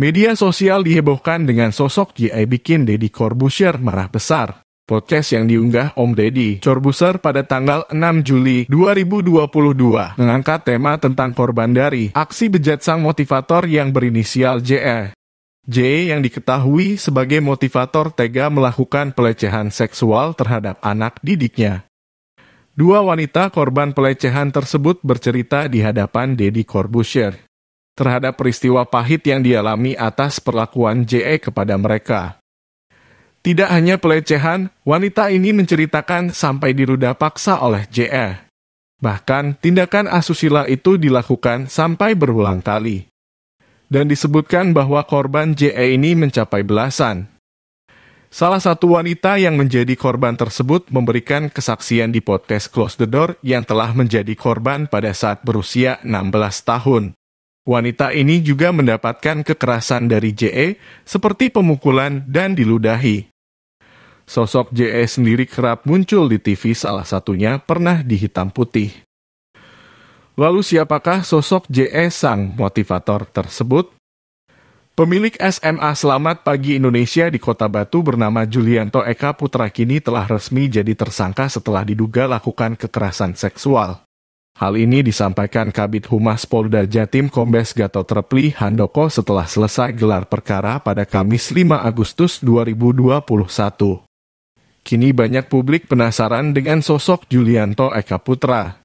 Media sosial dihebohkan dengan sosok J.A. bikin Deddy Corbuzier marah besar. Podcast yang diunggah Om Deddy Corbuzier pada tanggal 6 Juli 2022 mengangkat tema tentang korban dari aksi bejat sang motivator yang berinisial JE. J yang diketahui sebagai motivator tega melakukan pelecehan seksual terhadap anak didiknya. Dua wanita korban pelecehan tersebut bercerita di hadapan Deddy Corbuzier terhadap peristiwa pahit yang dialami atas perlakuan JE kepada mereka. Tidak hanya pelecehan, wanita ini menceritakan sampai diruda paksa oleh JE. Bahkan, tindakan asusila itu dilakukan sampai berulang kali. Dan disebutkan bahwa korban JE ini mencapai belasan. Salah satu wanita yang menjadi korban tersebut memberikan kesaksian di podcast Close the Door yang telah menjadi korban pada saat berusia 16 tahun. Wanita ini juga mendapatkan kekerasan dari JE seperti pemukulan dan diludahi. Sosok JE sendiri kerap muncul di TV salah satunya pernah di hitam putih. Lalu siapakah sosok JE sang motivator tersebut? Pemilik SMA Selamat Pagi Indonesia di Kota Batu bernama Julianto Eka Putra kini telah resmi jadi tersangka setelah diduga lakukan kekerasan seksual. Hal ini disampaikan Kabit Humas Polda Jatim Kombes Gatot Repli Handoko setelah selesai gelar perkara pada Kamis 5 Agustus 2021. Kini banyak publik penasaran dengan sosok Julianto Eka Putra.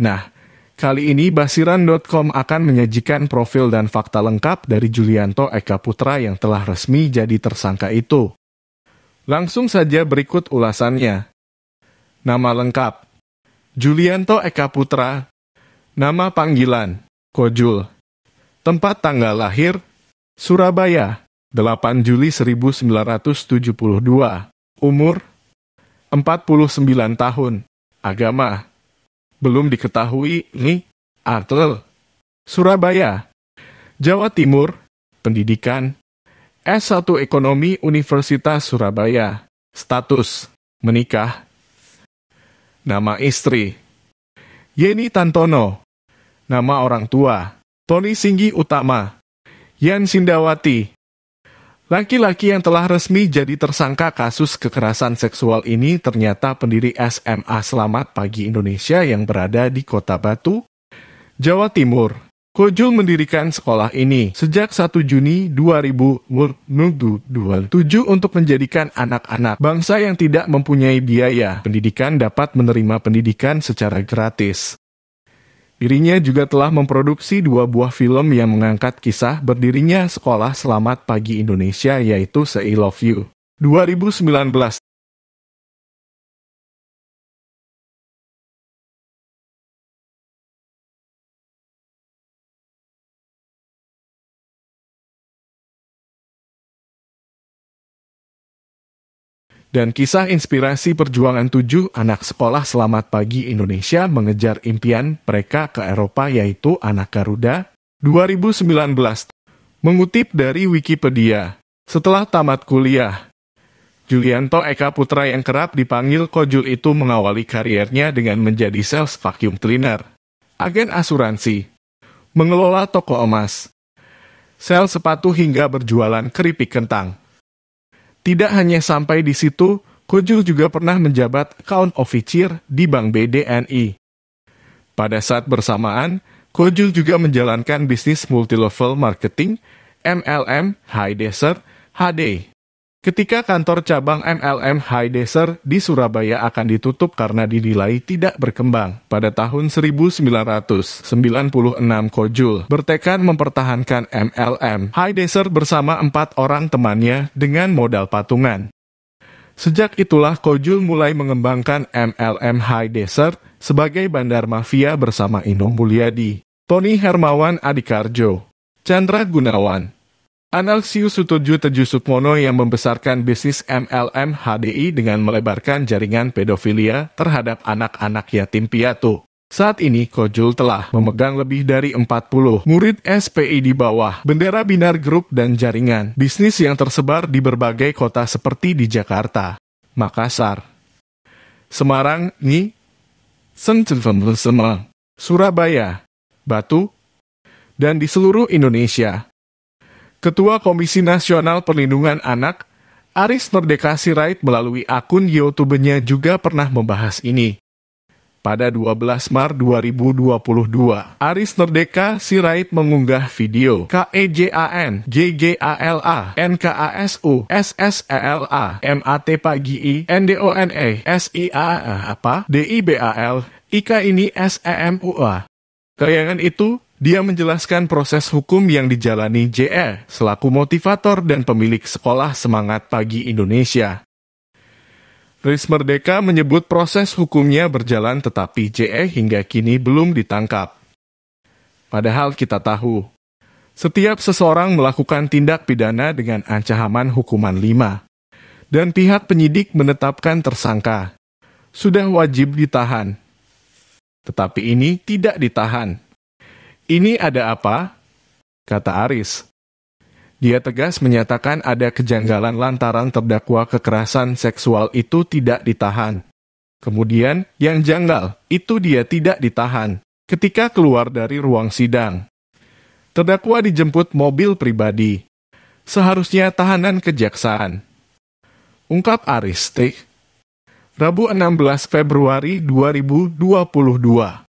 Nah, kali ini basiran.com akan menyajikan profil dan fakta lengkap dari Julianto Eka Putra yang telah resmi jadi tersangka itu. Langsung saja berikut ulasannya. Nama lengkap Julianto Eka Putra Nama panggilan Kojul Tempat tanggal lahir Surabaya 8 Juli 1972 Umur 49 tahun. Agama belum diketahui nih. Atlet Surabaya, Jawa Timur. Pendidikan S1 Ekonomi Universitas Surabaya. Status menikah. Nama istri Yeni Tantono. Nama orang tua Tony Singgi Utama. Yan Sindawati. Laki-laki yang telah resmi jadi tersangka kasus kekerasan seksual ini ternyata pendiri SMA Selamat Pagi Indonesia yang berada di Kota Batu, Jawa Timur. Kojul mendirikan sekolah ini sejak 1 Juni 2027 untuk menjadikan anak-anak bangsa yang tidak mempunyai biaya pendidikan dapat menerima pendidikan secara gratis. Dirinya juga telah memproduksi dua buah film yang mengangkat kisah berdirinya Sekolah Selamat Pagi Indonesia yaitu Say Love You. 2019 dan kisah inspirasi perjuangan tujuh anak sekolah selamat pagi Indonesia mengejar impian mereka ke Eropa yaitu anak Garuda 2019. Mengutip dari Wikipedia, setelah tamat kuliah, Julianto Eka Putra yang kerap dipanggil Kojul itu mengawali karirnya dengan menjadi sales vacuum cleaner, agen asuransi, mengelola toko emas, sel sepatu hingga berjualan keripik kentang. Tidak hanya sampai di situ, Kojul juga pernah menjabat account officer di Bank BDNI. Pada saat bersamaan, Kojul juga menjalankan bisnis multilevel marketing MLM High Desert HD. Ketika kantor cabang MLM High Desert di Surabaya akan ditutup karena dinilai tidak berkembang, pada tahun 1996 Kojul bertekad mempertahankan MLM High Desert bersama empat orang temannya dengan modal patungan. Sejak itulah Kojul mulai mengembangkan MLM High Desert sebagai bandar mafia bersama Ino Mulyadi, Tony Hermawan Adikarjo, Chandra Gunawan, Analsius Sutojo Teju Sukmono yang membesarkan bisnis MLM HDI dengan melebarkan jaringan pedofilia terhadap anak-anak yatim piatu. Saat ini, Kojul telah memegang lebih dari 40 murid SPI di bawah bendera Binar Group dan jaringan bisnis yang tersebar di berbagai kota seperti di Jakarta, Makassar, Semarang, Ni, Surabaya, Batu, dan di seluruh Indonesia. Ketua Komisi Nasional Perlindungan Anak, Aris Merdeka Sirait melalui akun YouTube-nya juga pernah membahas ini. Pada 12 Maret 2022, Aris Merdeka Sirait mengunggah video KEJAN, JGALA, NKASU, SSELA, MAT PAGI, NDONE, SIA, apa, DIBAL, IKA ini SEMUA. Tayangan itu dia menjelaskan proses hukum yang dijalani JE selaku motivator dan pemilik sekolah Semangat Pagi Indonesia. Riz Merdeka menyebut proses hukumnya berjalan tetapi JE hingga kini belum ditangkap. Padahal kita tahu, setiap seseorang melakukan tindak pidana dengan ancaman hukuman lima, dan pihak penyidik menetapkan tersangka, sudah wajib ditahan. Tetapi ini tidak ditahan ini ada apa? Kata Aris. Dia tegas menyatakan ada kejanggalan lantaran terdakwa kekerasan seksual itu tidak ditahan. Kemudian, yang janggal, itu dia tidak ditahan ketika keluar dari ruang sidang. Terdakwa dijemput mobil pribadi. Seharusnya tahanan kejaksaan. Ungkap Aris Rabu 16 Februari 2022.